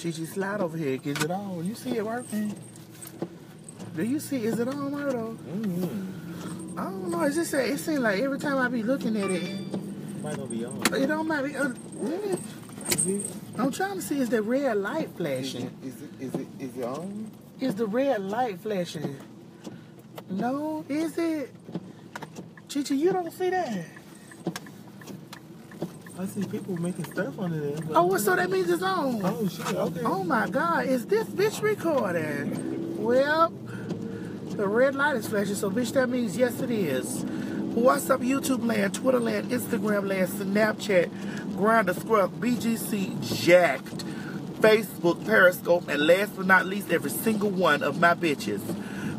Gigi, slide over here. Is it on? You see it working? Do you see? Is it on, Murdo? Mm-hmm. I don't know. Is It's just it seems like every time I be looking at it, it Might not be on. it don't matter. Uh, really? Is it? I'm trying to see is the red light flashing? Is it? Is it? Is it on? Is the red light flashing? No, is it? Chichi, you don't see that. I see people making stuff there. but- Oh, well, so that means it's on. Oh shit. Okay. Oh my God, is this bitch recording? Well, the red light is flashing, so bitch, that means yes, it is. What's up, YouTube land, Twitter land, Instagram land, Snapchat, Grindr Scruff, BGC, Jack'd, Facebook, Periscope, and last but not least, every single one of my bitches.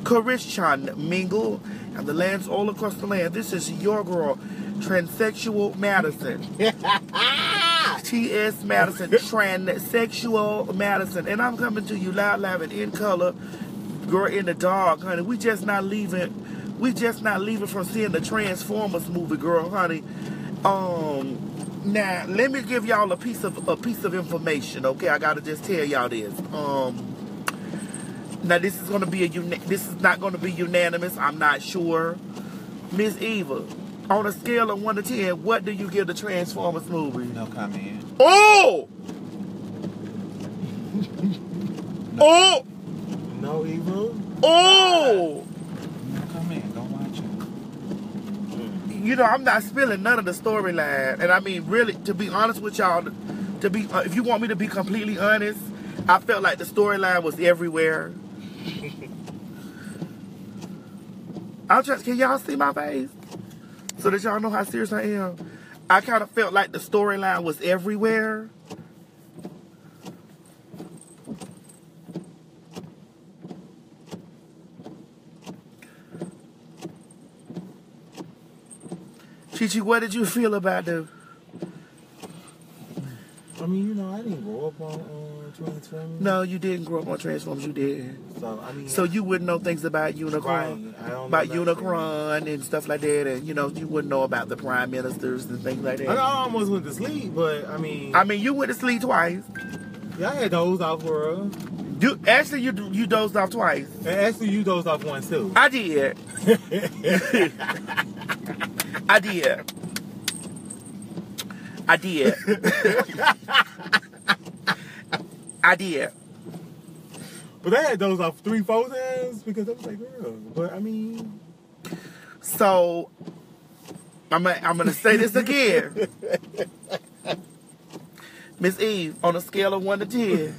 Christian Mingle, and the lands all across the land. This is your girl, Transsexual Madison. T.S. Madison, transsexual Madison. And I'm coming to you loud, loud, and in color. Girl in the dark, honey. We just not leaving. We just not leaving from seeing the Transformers movie, girl, honey. Um, now let me give y'all a piece of a piece of information. Okay, I gotta just tell y'all this. Um, now this is gonna be a this is not gonna be unanimous. I'm not sure. Miss Eva, on a scale of one to ten, what do you give the Transformers movie? No comment. Oh! oh! No evil. Oh! No comment. Go watch it. You know, I'm not spilling none of the storyline. And I mean, really, to be honest with y'all, to be, uh, if you want me to be completely honest, I felt like the storyline was everywhere. I'm just, can y'all see my face? So that y'all know how serious I am. I kind of felt like the storyline was everywhere. Chichi, what did you feel about the? I mean, you know, I didn't grow up on uh, Transformers. No, you didn't grow up on Transformers. You did. So I mean. So you wouldn't know things about Unicron, Right, I don't know about Unicron and stuff like that, and you know you wouldn't know about the prime ministers and things like that. I almost went to sleep, but I mean, I mean, you went to sleep twice. yeah, I had those off for uh, You actually you you dozed off twice. and actually you dozed off once too. I did. I did. I did. I did. But I had those off three, four times because I was like, girl. But I mean, So I'm gonna, I'm gonna say this again. Miss Eve, on a scale of one to ten,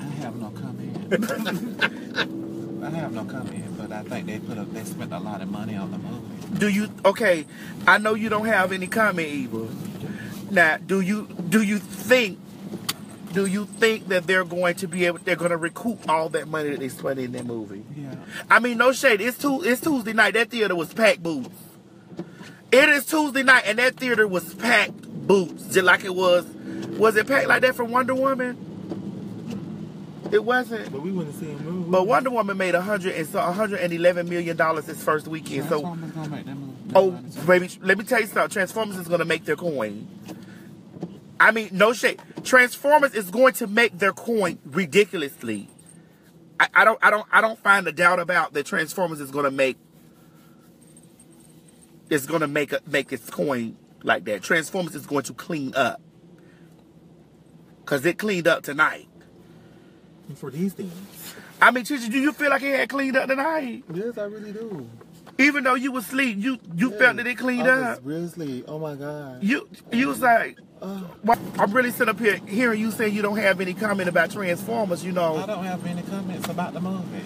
I have no comment. I have no comment, but I think they put up. They spent a lot of money on the movie. do you okay? I know you don't have any comment, Eva. Now, do you do you think do you think that they're going to be able they're going to recoup all that money that they spent in that movie? Yeah. I mean, no shade. It's It's Tuesday night. That theater was packed boots. It is Tuesday night, and that theater was packed boots, just like it was. Was it packed like that for Wonder Woman? It wasn't. but we wouldn't see him move. But Wonder Woman made a hundred and so 111 million dollars this first weekend. So, gonna make that oh baby, let me tell you something. Transformers is going to make their coin. I mean, no shade. Transformers is going to make their coin ridiculously. I, I don't, I don't, I don't find a doubt about that. Transformers is going to make. Is going to make a, make its coin like that. Transformers is going to clean up. Cause it cleaned up tonight. for these things. I mean, Chichi, do you feel like it had cleaned up tonight? Yes, I really do. Even though you was asleep, you you Yeah, felt that it cleaned I up. Was really sleep. Oh my god. You you was like, Uh, well, I'm really sitting up here hearing you say you don't have any comment about Transformers. You know, I don't have any comments about the movie.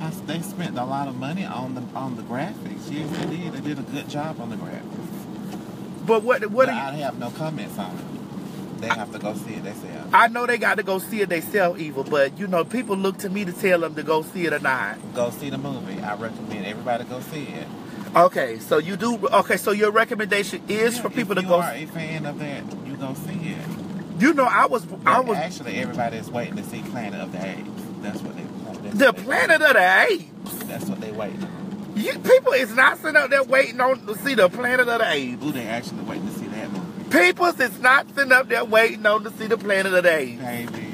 I, they spent a lot of money on the on the graphics. Yes, they did. They did a good job on the graphics. but what what But are I you? have no comments on it. They have to go see it themselves. I know they got to go see it they sell evil, but you know people look to me to tell them to go see it or not. Go see the movie. I recommend everybody go see it. Okay, so you do. Okay, so your recommendation is Yeah, for people if to you are a fan of that, you go see it. You know, I was I was actually everybody is waiting to see Planet of the Apes. That's what they. That's the what they- Planet of the Apes. That's what they waiting on. You people is not sitting up there waiting on to see the Planet of the Apes. Ooh, they actually waiting to see that movie. Peoples is not sitting up there waiting on to see the Planet of the Apes. Baby.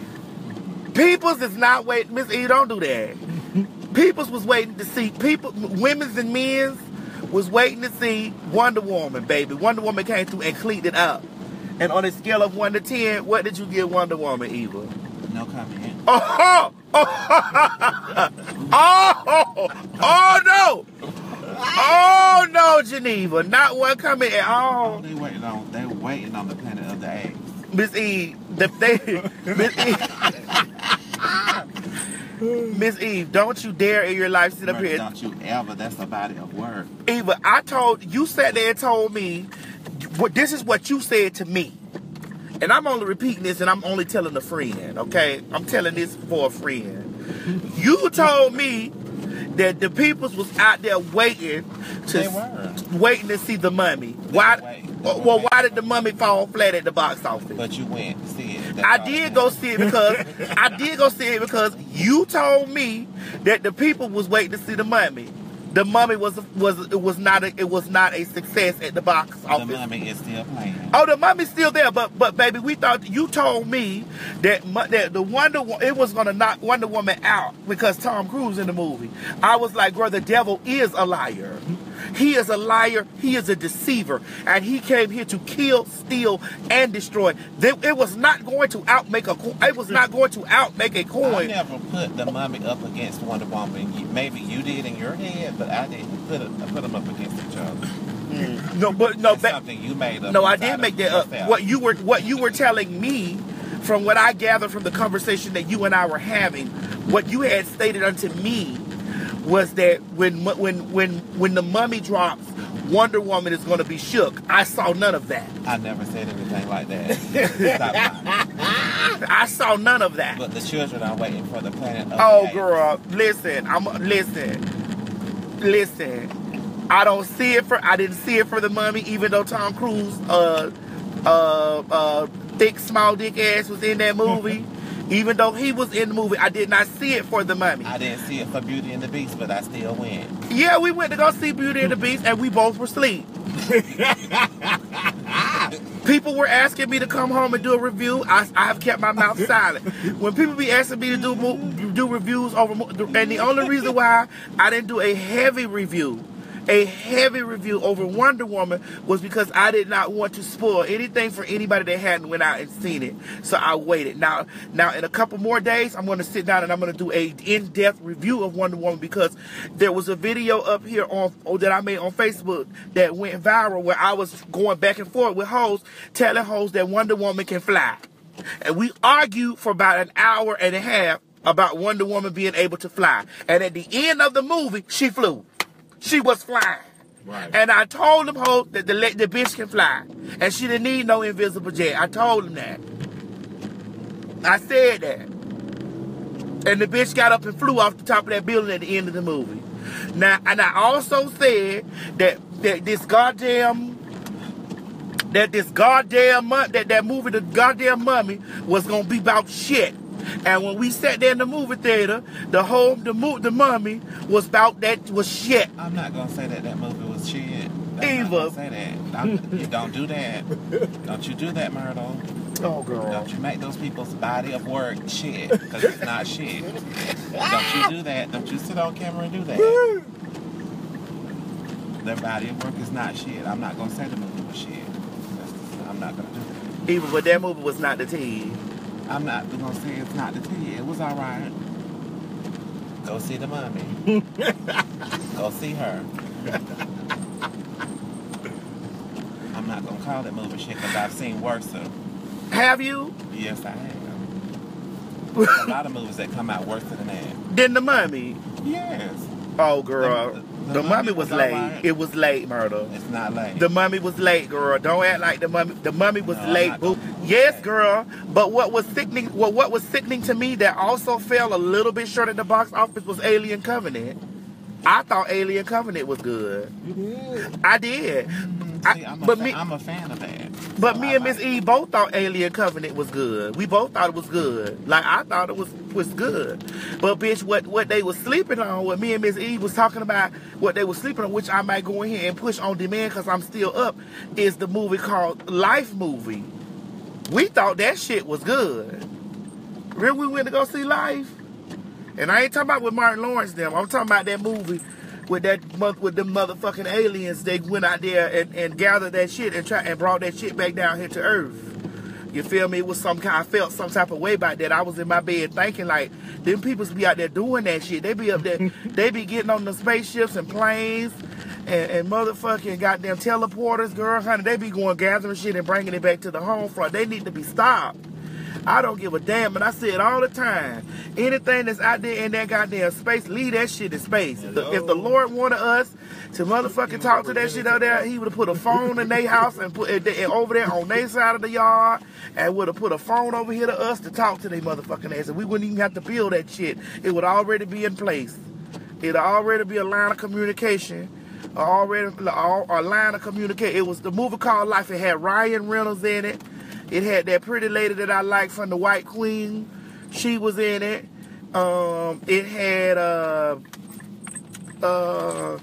Peoples is not waiting. Miss E, don't do that. Peoples was waiting to see people, women's and men's was waiting to see Wonder Woman, baby. Wonder Woman came through and cleaned it up. And on a scale of one to ten, what did you give Wonder Woman, Eva? No comment. Oh, oh, oh, oh oh no, oh no, Geneva, not one coming at all. They waiting on. They waiting on the planet of the apes. Miss E, the they, Miss E, Mm. Miss Eve, don't you dare in your life sit up here. Don't you ever? That's a body of work. Eva, I told you sat there and told me what this is what you said to me. And I'm only repeating this and I'm only telling a friend, okay? I'm telling this for a friend. You told me that the peoples was out there waiting to waiting to see the mummy. Why well, well, why did the mummy fall flat at the box office? But you went to see it. That's I did go see it because I did go see it because you told me that the people was waiting to see the mummy. The mummy was was it was not a, it was not a success at the box office. The mummy is still playing. Oh, the mummy's still there, but but baby, we thought you told me that that the Wonder it was gonna knock Wonder Woman out because Tom Cruise in the movie. I was like, bro, the devil is a liar. He is a liar. He is a deceiver, and he came here to kill, steal, and destroy. It was not going to outmake a. It was not going to outmake a coin. You never put the mummy up against Wonder Woman. Maybe you did in your head, but I didn't put it, I put them up against each other. Mm. No, but no, ba- something you made up. No, I did make that up. What you were what you were telling me from what I gathered from the conversation that you and I were having, what you had stated unto me was that when when when when the mummy drops, Wonder Woman is going to be shook. I saw none of that. I never said anything like that. I saw none of that. But the children are waiting for the planet. Of Oh, the girl, listen. I'm listen, listen. I don't see it for. I didn't see it for the mummy, even though Tom Cruise, uh, uh, uh, thick, small dick ass was in that movie. even though he was in the movie, I did not see it for the mummy. I didn't see it for Beauty and the Beast, but I still went. Yeah, we went to go see Beauty and the Beast, and we both were asleep. people were asking me to come home and do a review. I, I have kept my mouth silent. When people be asking me to do do reviews over, and the only reason why I didn't do a heavy review, a heavy review over Wonder Woman was because I did not want to spoil anything for anybody that hadn't went out and seen it. So I waited. Now, now in a couple more days, I'm going to sit down and I'm going to do a in-depth review of Wonder Woman because there was a video up here on oh, that I made on Facebook that went viral where I was going back and forth with hoes telling hoes that Wonder Woman can fly, and we argued for about an hour and a half about Wonder Woman being able to fly. And at the end of the movie, she flew. She was flying. Right. And I told them ho that the the bitch can fly, and she didn't need no invisible jet. I told them that. I said that. And the bitch got up and flew off the top of that building at the end of the movie. Now, and I also said that that this goddamn that this goddamn that that movie, the goddamn mummy, was gonna be about shit. And when we sat there in the movie theater, the whole the mo- the mummy was about that was shit. I'm not gonna say that that movie was shit. I'm not Eva. gonna say that. I'm- you don't do that. Don't you do that, Myrtle. Oh girl. Don't you make those people's body of work shit, because it's not shit. Don't you do that. Don't you sit on camera and do that. Their body of work is not shit. I'm not gonna say the movie was shit. That's I'm not gonna do that. Even but that movie was not the tea. I'm not gonna say it's not the tea. It was alright. Go see the mommy. Go see her. I'm not gonna call that movie shit because I've seen worse. Have you? Yes, I have. There's a lot of movies that come out worse than that. Than the mummy. Yes. Oh girl. The- The, the mummy Mummy was was late. It was late, murder. It's not late. The mummy was late, girl. Don't act like the mummy. The mummy was No, late, boo. Yes, girl. But what was sickening? Well, what was sickening to me that also fell a little bit short at the box office was Alien Covenant. I thought Alien Covenant was good. You did. I did. See, a, but fa- me- I'm a fan of that. But So me I and Miss like E both thought Alien Covenant was good. We both thought it was good. Like I thought it was was good. But bitch, what what they was sleeping on, what me and Miss E was talking about, what they was sleeping on, which I might go in here and push on demand because I'm still up, is the movie called Life Movie. We thought that shit was good. Really, we went to go see Life, and I ain't talking about with Martin Lawrence them. I'm talking about that movie with that mo- with them motherfucking aliens. They went out there and, and gathered that shit and try and brought that shit back down here to Earth. You feel me? It was some kind. I felt some type of way about that. I was in my bed thinking like, them peoples be out there doing that shit. They be up there. they be getting on the spaceships and planes. And, and motherfucking goddamn teleporters, girl, honey, they be going gathering shit and bringing it back to the home front. They need to be stopped. I don't give a damn, and I say it all the time. Anything that's out there in that goddamn space, leave that shit in space. If the, if the Lord wanted us to motherfucking talk to that shit out there, He would have put a phone in their house and put it and over there on their side of the yard, and would have put a phone over here to us to talk to their motherfucking ass. And we wouldn't even have to build that shit. It would already be in place. It'd already be a line of communication. Already a a line of communication. It was the movie called Life. It had Ryan Reynolds in it. It had that pretty lady that I like from the White Queen. She was in it. Um, it had uh uh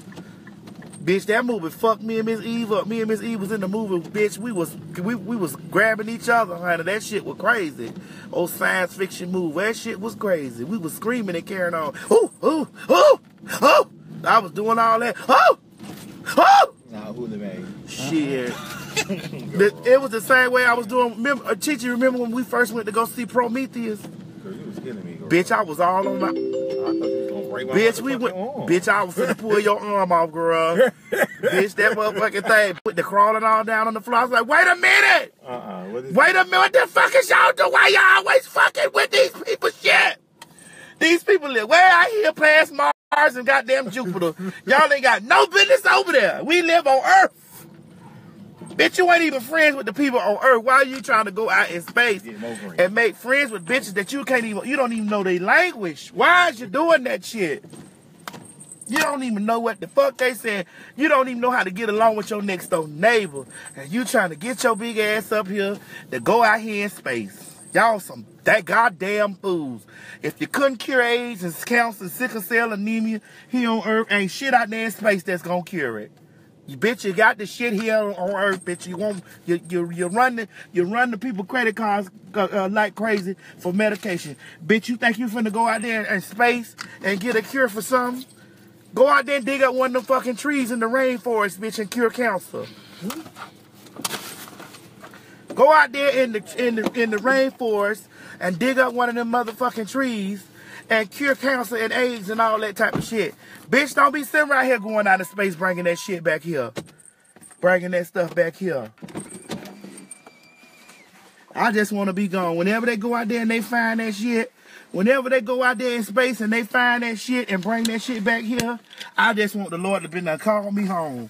bitch that movie fucked me and Miss Eve up. Me and Miss Eve was in the movie, bitch. We was we, we was grabbing each other, honey. That shit was crazy. Old science fiction movie. That shit was crazy. We was screaming and carrying on. Ooh, ooh, ooh, ooh. I was doing all that. Oh! Oh! Nah, who the man? Shit. The- it was the same way I was doing. Remember, uh, Chichi, remember when we first went to go see Prometheus? Girl, you was killing me, girl. Bitch, I was all on my. I was gonna break my Bitch, we went. arm. Bitch, I was finna pull your arm off, girl. bitch, that motherfucking thing put the crawling all down on the floor. I was like, wait a minute! What is Wait a minute, what the fuck is y'all doing? Why y'all always fucking with these people shit? These people live way out here past Mars and goddamn Jupiter. y'all ain't got no business over there. We live on Earth. Bitch, you ain't even friends with the people on Earth. Why are you trying to go out in space Get more friends. and make friends with bitches that you can't even, you don't even know their language? Why is you doing that shit? You don't even know what the fuck they said. You don't even know how to get along with your next door neighbor. And you trying to get your big ass up here to go out here in space. Y'all some that goddamn fools. If you couldn't cure AIDS and cancer, sickle cell anemia here on Earth, ain't shit out there in space that's gonna cure it. You bitch, you got the shit here on Earth, bitch. You want you you you run the you run the people credit cards uh, uh, like crazy for medication, bitch. You think you finna go out there in space and get a cure for something? Go out there and dig up one of them fucking trees in the rainforest, bitch, and cure cancer. Go out there in the in the in the rainforest and dig up one of them motherfucking trees and cure cancer and AIDS and all that type of shit. Bitch, don't be sitting right here going out of space bringing that shit back here. Bringing that stuff back here. I just want to be gone. Whenever they go out there and they find that shit, whenever they go out there in space and they find that shit and bring that shit back here, I just want the Lord to be there call me home.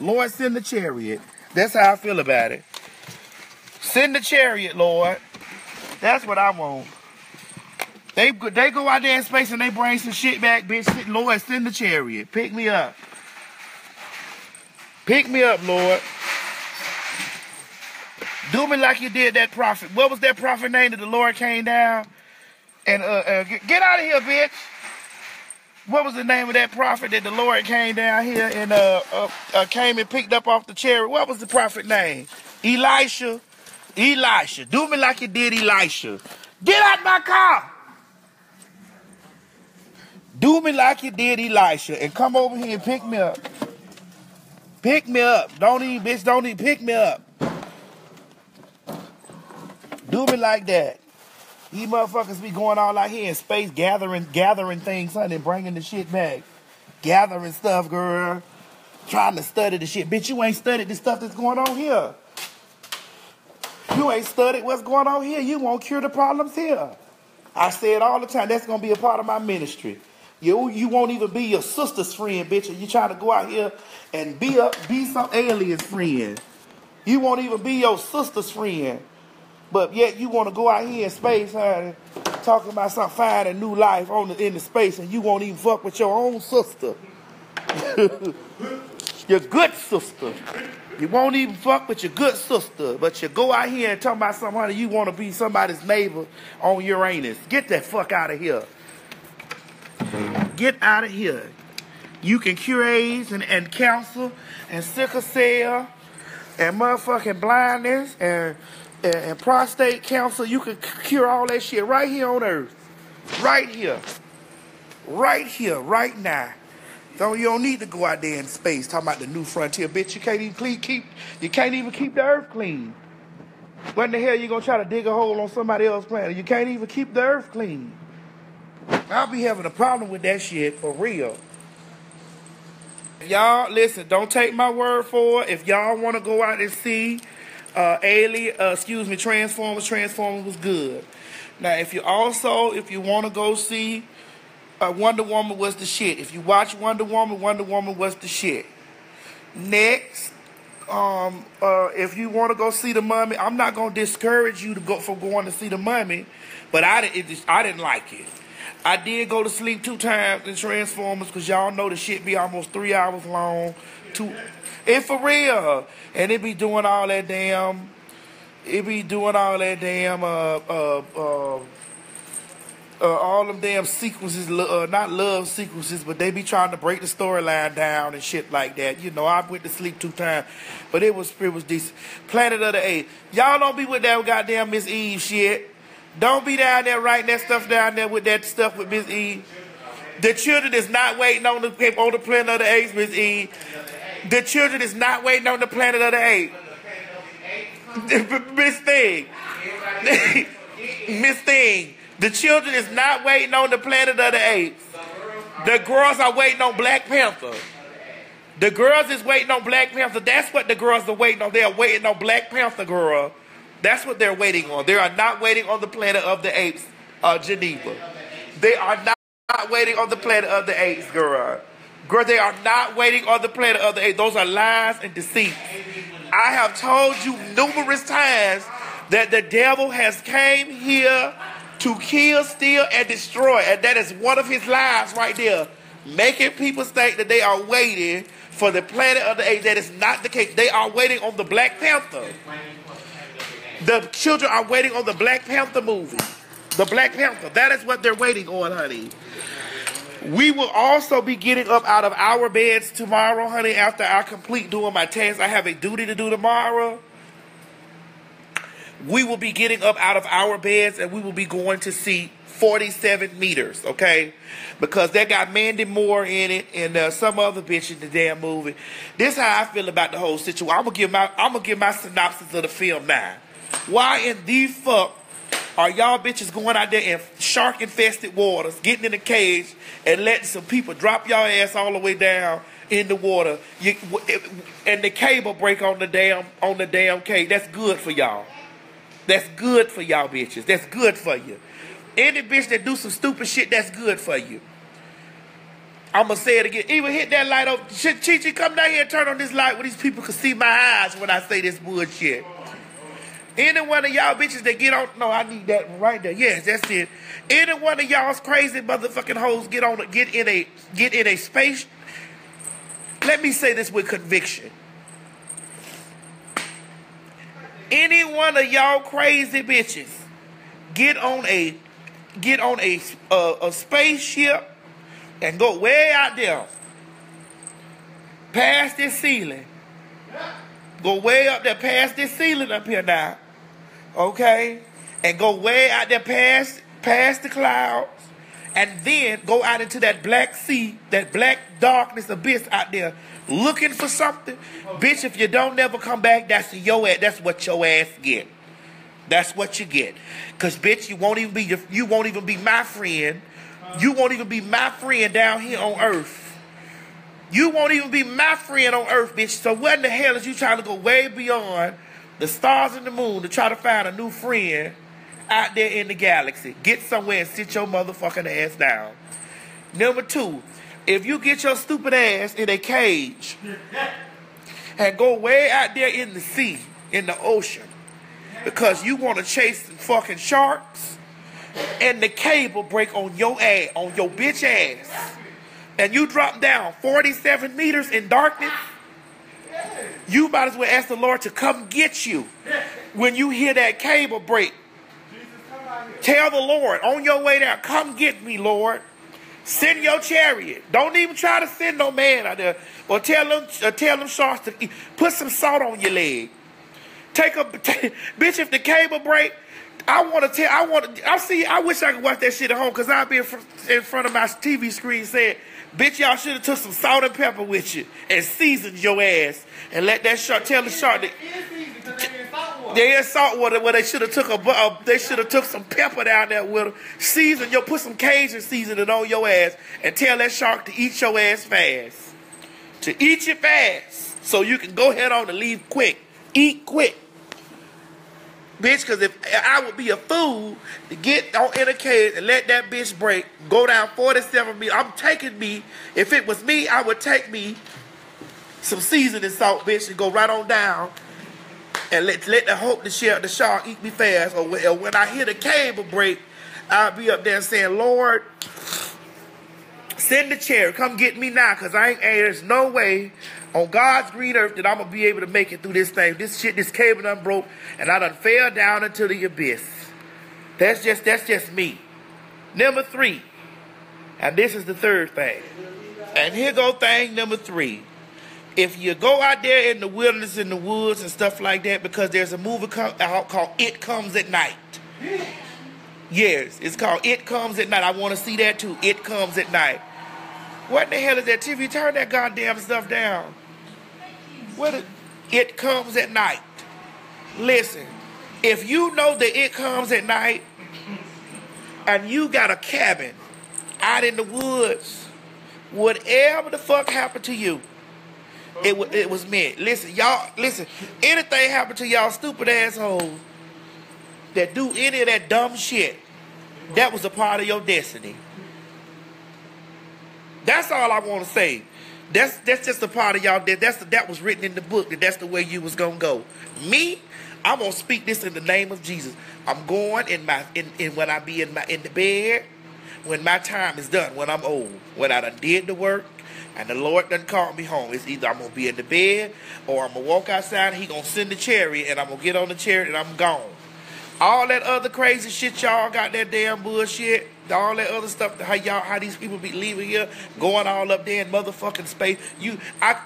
Lord, send the chariot. That's how I feel about it. Send the chariot, Lord. That's what I want. They they go out there in space and they bring some shit back, bitch. Lord, send the chariot. Pick me up. Pick me up, Lord. Do me like you did that prophet. What was that prophet name that the Lord came down? And uh, uh get, get out of here, bitch. What was the name of that prophet that the Lord came down here and uh, uh, uh came and picked up off the chariot? What was the prophet name? Elisha. Elisha. Do me like you did Elisha. Get out my car. Do me like you did Elisha and come over here and pick me up. Pick me up. Don't even, bitch, don't even pick me up. Do me like that. These motherfuckers be going all out here in space gathering, gathering things, son, and bringing the shit back. Gathering stuff, girl. Trying to study the shit. Bitch, you ain't studied the stuff that's going on here. You ain't studied what's going on here. You won't cure the problems here. I say it all the time. That's gonna be a part of my ministry. You you won't even be your sister's friend, bitch. And you trying to go out here and be up be some alien's friend. You won't even be your sister's friend. But yet you want to go out here in space, honey, talking about some finding new life on the, in the space, and you won't even fuck with your own sister. Your good sister. You won't even fuck with your good sister, but you go out here and talk about somebody you want to be somebody's neighbor on Uranus. Get that fuck out of here. Get out of here. You can cure AIDS and, and cancer and sickle cell and motherfucking blindness and, and, and prostate cancer. You can cure all that shit right here on Earth. Right here. Right here, right now. So you don't need to go out there in space talking about the new frontier, bitch. You can't even clean, keep you can't even keep the earth clean. When the hell you gonna try to dig a hole on somebody else's planet? You can't even keep the earth clean. I'll be having a problem with that shit for real. Y'all, listen, don't take my word for it. If y'all want to go out and see uh, Alien, uh, excuse me, Transformers, Transformers was good. Now, if you also, if you want to go see uh, Wonder Woman was the shit. If you watch Wonder Woman, Wonder Woman was the shit. Next, um, uh, if you want to go see the Mummy, I'm not gonna discourage you to go from going to see the Mummy, but I. It I didn't like it. I did go to sleep two times in Transformers because y'all know the shit be almost three hours long. Two, it for real, and it be doing all that damn. It be doing all that damn. Uh, uh, uh, uh, all them damn sequences, uh, not love sequences, but they be trying to break the storyline down and shit like that. You know, I went to sleep two times, but it was it was decent. Planet of the Apes, y'all don't be with that goddamn Miss Eve shit. Don't be down there writing that stuff down there with that stuff with Miss E. The children is not waiting on the on the planet of the apes, Miss E. The children is not waiting on the planet of the apes. Miss Thing. Miss Thing. The children is not waiting on the planet of the apes. The girls are waiting on Black Panther. The girls is waiting on Black Panther. That's what the girls are waiting on. They are waiting on Black Panther, girl. That's what they're waiting on. They are not waiting on the planet of the apes, uh, Geneva. They are not, waiting on the planet of the apes, girl. Girl, they are not waiting on the planet of the apes. Those are lies and deceit. I have told you numerous times that the devil has came here to kill, steal, and destroy. And that is one of his lies right there. Making people think that they are waiting for the planet of the apes. That is not the case. They are waiting on the Black Panther. The children are waiting on the Black Panther movie. The Black Panther. That is what they're waiting on, honey. We will also be getting up out of our beds tomorrow, honey, after I complete doing my test. I have a duty to do tomorrow. We will be getting up out of our beds and we will be going to see 47 meters, okay? Because they got Mandy Moore in it and uh, some other bitch in the damn movie. This how I feel about the whole situation. I'm gonna give my I'm gonna give my synopsis of the film now. Why in the fuck are y'all bitches going out there in shark infested waters, getting in a cage, and letting some people drop y'all ass all the way down in the water, you, and the cable break on the damn on the damn cage? That's good for y'all. That's good for y'all bitches. That's good for you. Any bitch that do some stupid shit, that's good for you. I'm gonna say it again. Even hit that light up. Chi Chi, come down here and turn on this light where these people can see my eyes when I say this bullshit. Any one of y'all bitches that get on, no, I need that right there. Yes, that's it. Any one of y'all's crazy motherfucking hoes get on, get in a, get in a space. Let me say this with conviction. Any one of y'all crazy bitches get on a, get on a, a, a spaceship and go way out there, past this ceiling. Go way up there past this ceiling up here now okay, and go way out there past past the clouds, and then go out into that black sea, that black darkness abyss out there, looking for something. Bitch, if you don't never come back, that's your ass. That's what your ass get. That's what you get. Cause bitch, you won't even be you won't even be my friend. You won't even be my friend down here on earth. You won't even be my friend on earth, bitch. So what in the hell is you trying to go way beyond? the stars and the moon to try to find a new friend out there in the galaxy. Get somewhere and sit your motherfucking ass down. Number two, if you get your stupid ass in a cage and go way out there in the sea, in the ocean, because you want to chase fucking sharks, and the cable break on your ass, on your bitch ass, and you drop down 47 meters in darkness, You might as well ask the Lord to come get you when you hear that cable break. Tell the Lord on your way down, come get me, Lord. Send your chariot. Don't even try to send no man out there. Or tell them, uh, tell them sharks to eat. put some salt on your leg. Take a bitch if the cable break. I want to tell. I want. I see. I wish I could watch that shit at home because I'd be in, fr- in front of my TV screen saying, "Bitch, y'all should have took some salt and pepper with you and seasoned your ass and let that shark tell the shark that." They in salt water where they should have took a, uh, they should have took some pepper down there with them. Season yo, put some Cajun seasoning on your ass and tell that shark to eat your ass fast. To eat you fast, so you can go head on and leave quick. Eat quick, bitch. Because if I would be a fool to get on in a cage and let that bitch break, go down forty-seven meters. I'm taking me. If it was me, I would take me some seasoning salt, bitch, and go right on down and let let the hope the shark the shark eat me fast. Or when, or when I hear the cable break, I'll be up there saying, Lord, send the chair, come get me now, cause I ain't. There's no way on God's green earth that I'm gonna be able to make it through this thing. This shit, this cable done broke, and I done fell down into the abyss. That's just that's just me. Number three, and this is the third thing. And here go thing number three if you go out there in the wilderness, in the woods, and stuff like that, because there's a movie co- out called It Comes at Night. Yes, it's called It Comes at Night. I want to see that too. It Comes at Night. What in the hell is that TV? Turn that goddamn stuff down. What? Is, it comes at night. Listen, if you know that it comes at night, and you got a cabin out in the woods, whatever the fuck happened to you, it, it was meant. Listen, y'all, listen, anything happened to y'all stupid assholes that do any of that dumb shit, that was a part of your destiny. That's all I want to say. That's that's just a part of y'all that that's that was written in the book that that's the way you was gonna go. Me, I'm gonna speak this in the name of Jesus. I'm going in my in, in when I be in my in the bed when my time is done when I'm old when I done did the work and the Lord done called me home. It's either I'm gonna be in the bed or I'm gonna walk outside and He gonna send the chariot and I'm gonna get on the chariot and I'm gone. All that other crazy shit y'all got that damn bullshit. All that other stuff, how y'all, how these people be leaving here, going all up there in motherfucking space. You, I,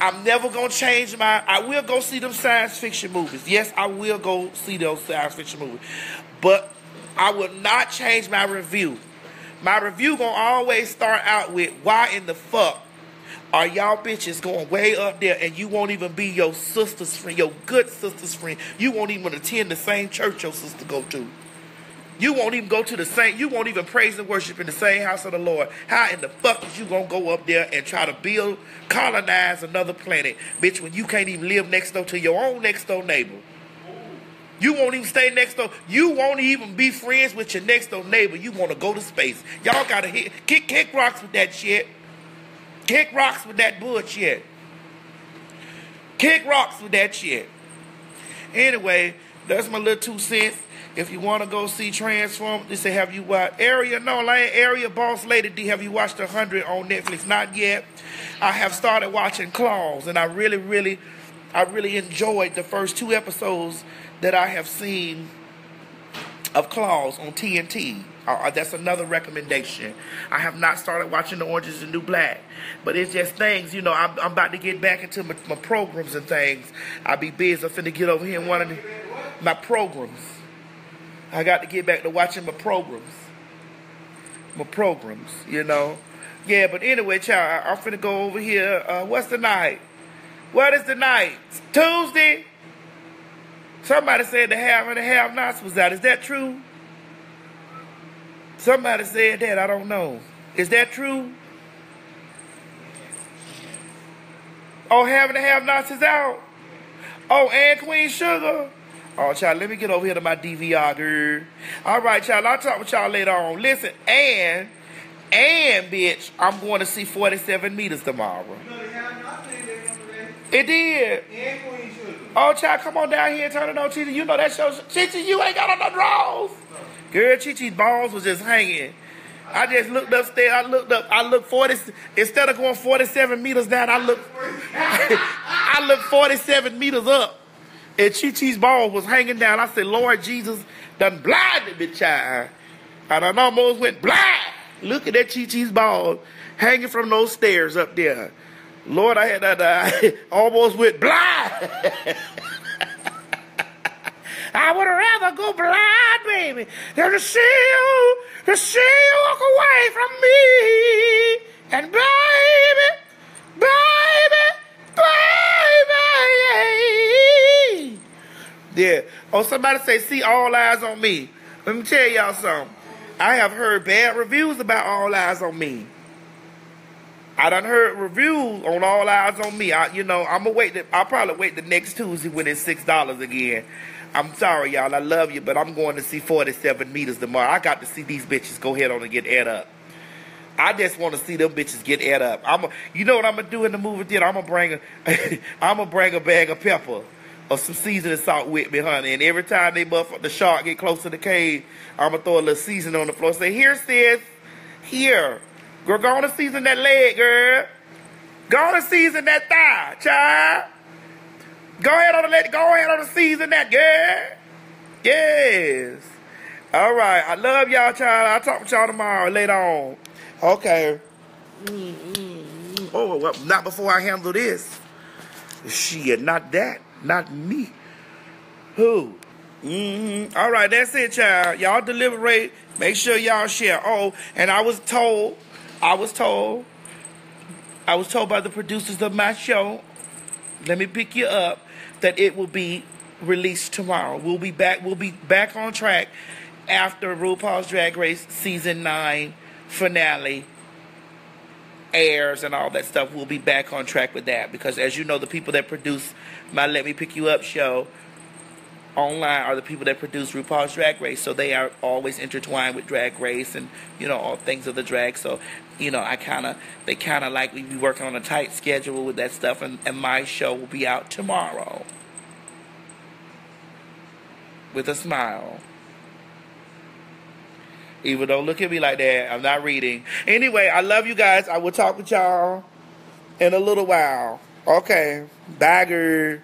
I'm never gonna change my. I will go see them science fiction movies. Yes, I will go see those science fiction movies, but I will not change my review. My review gonna always start out with why in the fuck are y'all bitches going way up there and you won't even be your sister's friend, your good sister's friend. You won't even attend the same church your sister go to. You won't even go to the same, you won't even praise and worship in the same house of the Lord. How in the fuck is you gonna go up there and try to build, colonize another planet, bitch, when you can't even live next door to your own next door neighbor? You won't even stay next door. You won't even be friends with your next door neighbor. You want to go to space. Y'all gotta hit, kick, kick rocks with that shit. Kick rocks with that bullshit. Kick rocks with that shit. Anyway, that's my little two cents. If you want to go see Transform, they say, have you watched Area? No, like Area Boss Lady D. Have you watched 100 on Netflix? Not yet. I have started watching Claws, and I really, really, I really enjoyed the first two episodes that I have seen of Claws on TNT. Uh, that's another recommendation. I have not started watching The Orange is the New Black, but it's just things, you know, I'm, I'm about to get back into my, my programs and things. I'll be busy. I'm finna get over here in one of the, my programs. I got to get back to watching my programs. My programs, you know. Yeah, but anyway, child, I, I'm finna go over here. Uh, what's the night? What is the night? Tuesday? Somebody said the have and the have nots was out. Is that true? Somebody said that. I don't know. Is that true? Oh, having the have nots is out. Oh, and Queen Sugar. Oh, child, let me get over here to my DVR, girl. All right, child, I'll talk with y'all later on. Listen, and, and, bitch, I'm going to see 47 meters tomorrow. It did. Oh, child, come on down here and turn it on, Chichi. You know that show. Chichi, you ain't got on no drawers. Girl, Chichi's balls was just hanging. I just looked upstairs. I looked up. I looked 40. Instead of going 47 meters down, I looked. I I looked 47 meters up, and Chi Chi's ball was hanging down. I said, Lord Jesus, done blinded me, child. And I almost went blind. Looking at Chi Chi's ball hanging from those stairs up there. Lord, I had. I almost went blind. I would rather go blind, baby, than to see you, to see you walk away from me. And baby, baby, baby. Yeah. Oh, somebody say, see All Eyez on Me. Let me tell y'all something. I have heard bad reviews about All Eyez on Me. I done heard reviews on All Eyez on Me. I, you know, I'm gonna wait. The, I'll probably wait the next Tuesday when it's six dollars again. I'm sorry, y'all. I love you, but I'm going to see 47 meters tomorrow. I got to see these bitches go ahead on and get ed up. I just want to see them bitches get ed up. I'm, a, you know what I'm gonna do in the movie theater? I'm gonna bring a, I'm gonna bring a bag of pepper or some seasoning salt with me, honey. And every time they buff the shark get close to the cave, I'm gonna throw a little seasoning on the floor. Say, here, sis, here. Girl, go on and season that leg, girl. Go on and season that thigh, child. Go ahead on and let go ahead on and season that, girl. Yes. All right. I love y'all, child. I'll talk with y'all tomorrow later on. Okay. Mm-hmm. Oh, well, not before I handle this. Shit, not that. Not me. Who? Mm-hmm. All right, that's it, child. Y'all deliberate. Make sure y'all share. Oh, and I was told I was told, I was told by the producers of my show, let me pick you up, that it will be released tomorrow. We'll be back. We'll be back on track after RuPaul's Drag Race season nine finale airs and all that stuff. We'll be back on track with that because, as you know, the people that produce my Let Me Pick You Up show online are the people that produce RuPaul's Drag Race, so they are always intertwined with Drag Race and you know all things of the drag. So you know, I kind of they kind of like we be working on a tight schedule with that stuff, and, and my show will be out tomorrow with a smile. Even though look at me like that, I'm not reading. Anyway, I love you guys. I will talk with y'all in a little while. Okay, bagger.